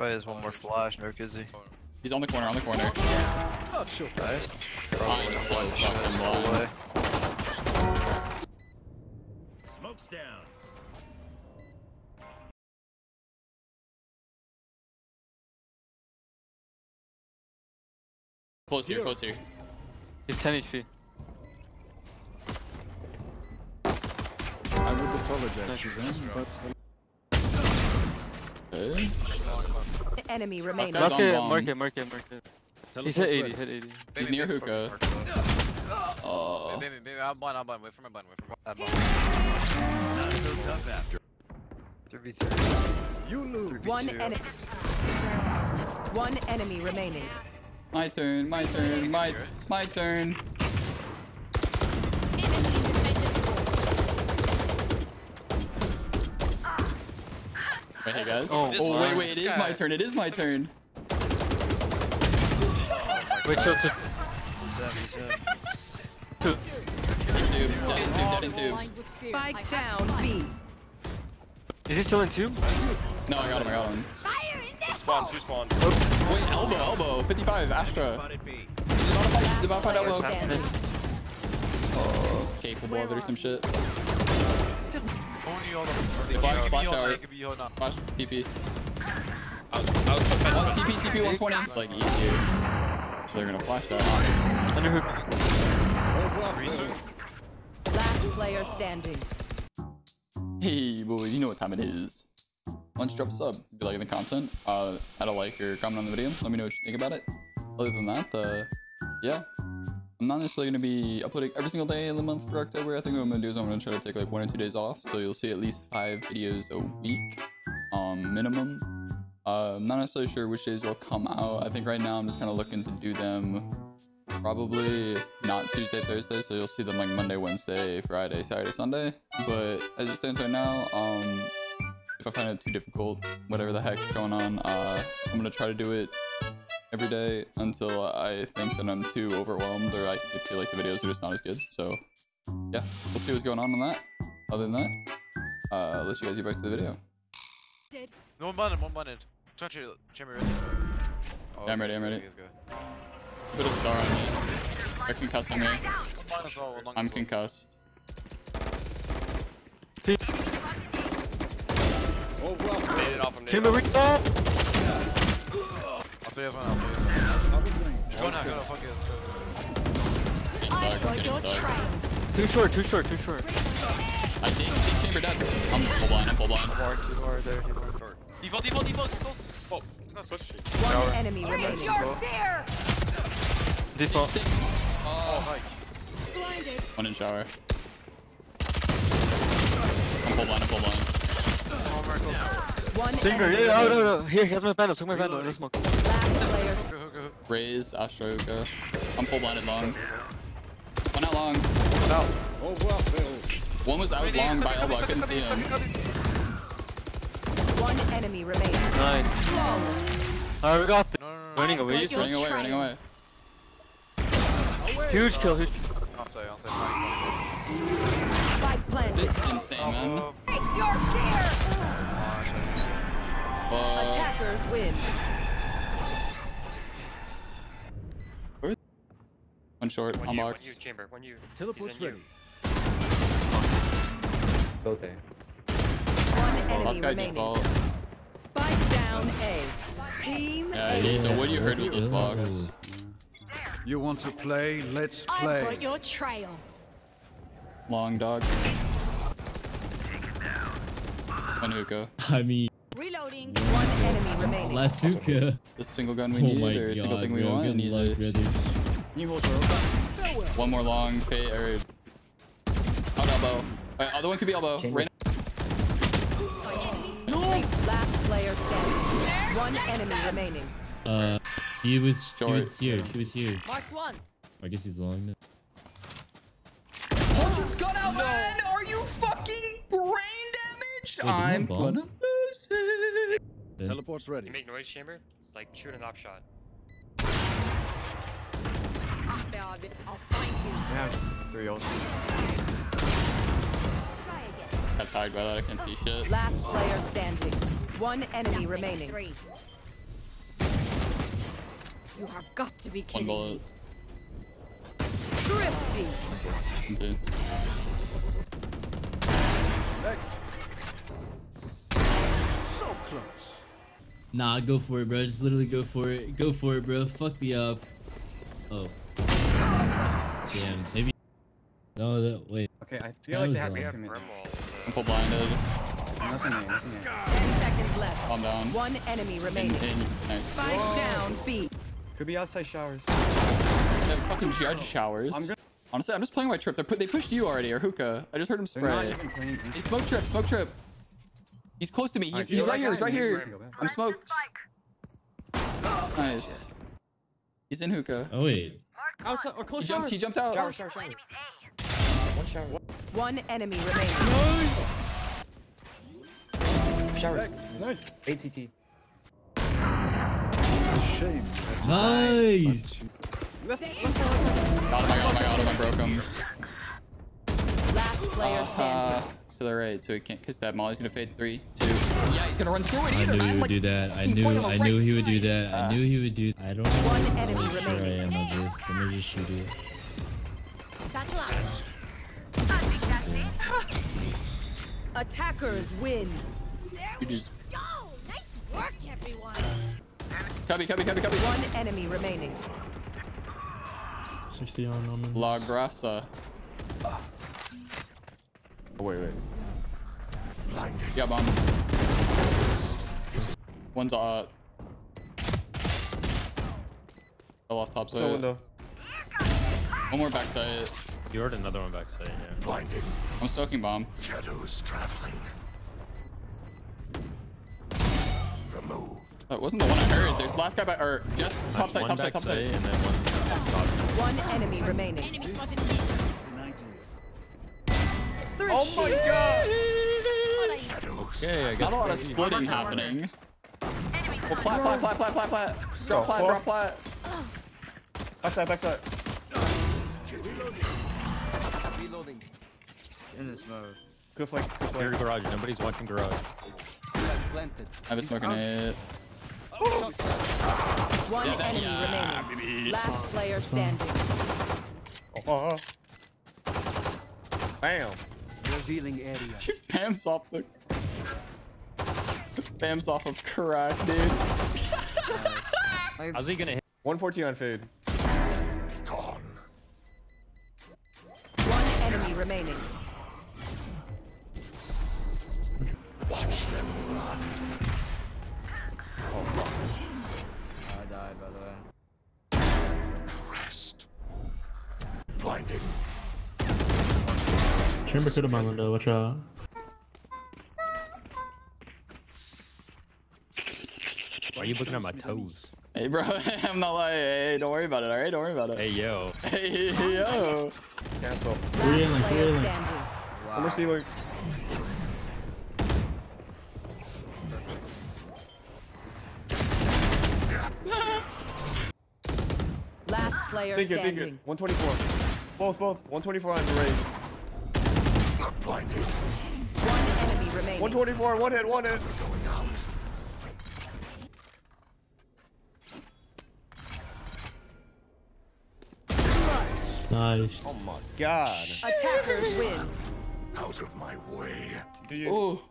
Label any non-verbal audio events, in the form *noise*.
Probably has one more flash, no kizzy. He's on the corner, on the corner. Nice. Probably I'm so flash fucking all the way. Smoke's down. Close here, close here. He's 10 HP. I would apologize to them, but Okay. Enemy remaining. Guy's Mark on it, mark it, mark it, mark it. He's hit 80, hit 80. He's near hookah. Oh. Baby, baby, I'm blind, I'm blind. Wait for my blind, wait for my That. Not so tough after. 3v3. You lose. 3v2. One enemy. One enemy remaining. My turn, my turn, my my turn. Wait, hey guys. Oh, Oh, wait, wait, it is my turn. It is my turn. Wait, chill, chill. He's in, he's in. Two. Dead in tube, dead in tube, dead in tube. Spike down B. Is he still in tube? No, I got him, I got him. Spawn, two spawn. Oh, wait, elbow, elbow, 55, Astra. He's about to fight, he's about to fight elbow. standing. Oh, capable of there's some shit. Only all Flash, flash shower. Could be hold on. Flash, TP. I'll, I'll fence Oh, one. TP, TP 120. It's like easier. They're gonna flash that. Under hook. Last player standing. Hey, boy, you know what time it is. Why don't you drop a sub if you like the content? Uh, add a like or comment on the video. Let me know what you think about it. Other than that, uh, yeah. I'm not necessarily going to be uploading every single day in the month for October. I think what I'm going to do is I'm going to try to take like one or two days off. So you'll see at least five videos a week, um, minimum. Uh, I'm not necessarily sure which days will come out. I think right now I'm just kind of looking to do them probably not Tuesday, Thursday. So you'll see them like Monday, Wednesday, Friday, Saturday, Sunday. But as it stands right now, um, if I find it too difficult, whatever the heck's going on, uh, I'm gonna try to do it every day until I think that I'm too overwhelmed or I feel like the videos are just not as good. So yeah, we'll see what's going on on that. Other than that, uh, I'll let you guys get back to the video. No one bonded, one bonded. Touch it, Chamber ready. Oh, Yeah, I'm ready, I'm ready. good. Put a star on me. They're concussing me. One blind as well, I'm as well. concussed. Made it off Chamber, there. reach up! I'll say yes one, I'll say yes one. Go now, go now, fuck it, let's go. Getting sucked, getting sucked. Too short, too short, too short. I think, think chamber dead. I'm full blind, I'm full blind. More, two more there, two more. Default, default, default, close. Oh, no, switch. One enemy remaining. Default. Oh, hi. One in shower. I'm um, full blind, I'm full blind. Oh, very close. One Stinger, enemy yeah, oh no, no. Here, he has my vandal, took my vandal, no smoke. Raise, Astra, go. I'm full blinded long. One out long. One out. One was out long by elbow, I couldn't see him. One enemy remaining. Nice. Alright, we got this. Running away, He's running away, running away. Huge kill, huge. Outside, outside, fine, Spike planted. This is insane, fine. man. Oh, Uh, Attackers win. one short, on box. chamber, when you. Teleport's He's in ready. One Last enemy guy remaining. default. Spike down A. Team Yeah, A. he, the what you heard was this box. You want to play? Let's play. I've play. got your trail. Long dog. One hookah. *laughs* I mean, Reloading. One enemy remaining. Lasuka. The single gun we Oh need, my or a single god, thing we bro. want, Good luck, a brother. one more long fade or out elbow. Alright, other one could be elbow. Right Last player standing. One enemy remaining. Uh, he was, he was here. He was here. Marked one. I guess he's long now. Are you fucking brain damaged? Wait, did he have bomb? Teleport's ready. You make noise chamber? Like shoot an op shot. I'll find you. Yeah, Three ult. Try again. Got tagged by that, I can't see shit. Last player standing. One enemy Nothing remaining. Three. You have got to be kidding. One bullet. me. Thrifty. Two. Next. So close. Nah, go for it, bro. Just literally go for it. Go for it, bro. Fuck the up. Oh. Damn. Maybe. No, that. Wait. Okay, I That feel like was, they have We to commit. I'm full blinded. Nothing there, nothing there. Ten seconds left. Calm down. One enemy remaining. in, nice. Spike down B. Could be outside showers. They're fucking judge showers. I'm. Honestly, I'm just playing my trip. They put they pushed you already, or hookah. I just heard him They're not spray. even playing. Hey, smoke trip, smoke trip. He's close to me. He's, Alright, he's go right back here. He's right here. I'm smoked. Nice. He's in hookah. Oh wait. Outside or oh, He jumped. He jumped out. Shower, shower, shower. One shower. One enemy remaining. Shower. Nice. 8 CT. Shame. Nice. Left, left side. Oh my god, oh my god, I broke him. Last player Uh, standing. to the right, so he can't, because that Molly's gonna fade. Three, two. Yeah, he's gonna run through it Either. I knew man. he would Like, do that. I knew. point on I knew right he would do side. that. I Uh, knew he would do. I don't know One how enemy sure I am of this. Let me just shoot it. Satchel out. Attackers win. you just- Go! Nice work, everyone. Cubby, cubby, cubby, cubby. One enemy remaining. 60 on Norman. La Grasa. Oh, wait, wait. Yeah, bomb. One's uh. Fell off top side. window. One more backside. You heard another one backside, yeah. Blinding. I'm smoking bomb. Shadows traveling. Removed. That wasn't the one I heard. There's last guy by or yes, top side, top side, top side. and then one. One enemy remaining. Enemy spotted me. Oh my god! Shadows. Yeah, yeah, I guess. Not a lot of splitting happening. Well, plat, plat, plat, plat, plat, plat. Drop Oh, plat, drop plat. Backside, backside. In this mode. Good flank, good Clear garage. Nobody's watching garage. I've been smoking it. One Yeah, enemy yeah, remaining. Last player standing. Oh, oh. oh. Bam. Bam's *laughs* off the. Bam's off of crack, dude. *laughs* How's he gonna hit? 114 on fade. Gone. One enemy remaining. Chamber could have my window. Watch out. Why are you looking at my toes? Hey, bro, *laughs* I'm not like, hey, don't worry about it, alright? Don't worry about it. Hey, yo. Hey, yo. Cancel. Three in, Last three player in. standing. One more ceiling. Last player Think it, think standing. it. 124. Both, both. 124 on the range. Blinding. One enemy remaining. 124, one hit, one hit. Going out. Nice. Oh my god. Attackers win. Out of my way. Do you? Oh,